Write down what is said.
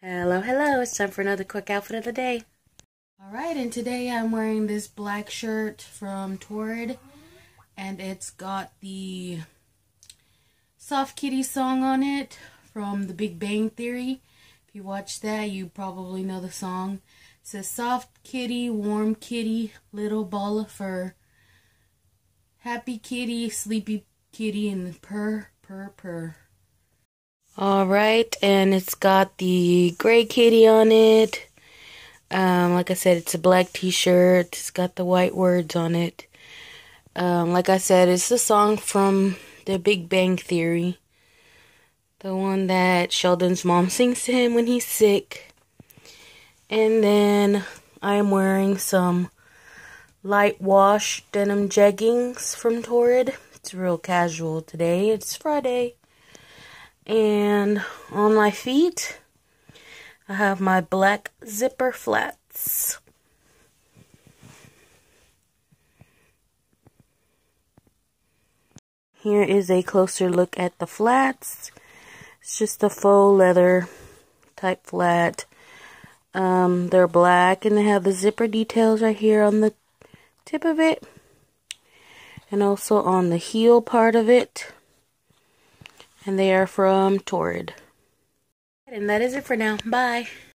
Hello, hello. It's time for another quick outfit of the day. Alright, and today I'm wearing this black shirt from Torrid. And it's got the Soft Kitty song on it from The Big Bang Theory. If you watch that, you probably know the song. It says, Soft kitty, warm kitty, little ball of fur. Happy kitty, sleepy kitty, and purr, purr, purr. Alright, and it's got the gray kitty on it. Um, like I said, it's a black t-shirt. It's got the white words on it. Um, like I said, it's the song from The Big Bang Theory. The one that Sheldon's mom sings to him when he's sick. And then I'm wearing some light wash denim jeggings from Torrid. It's real casual today. It's Friday. And on my feet, I have my black zipper flats. Here is a closer look at the flats. It's just a faux leather type flat. Um, they're black and they have the zipper details right here on the tip of it. And also on the heel part of it and they are from Torrid. And that is it for now. Bye.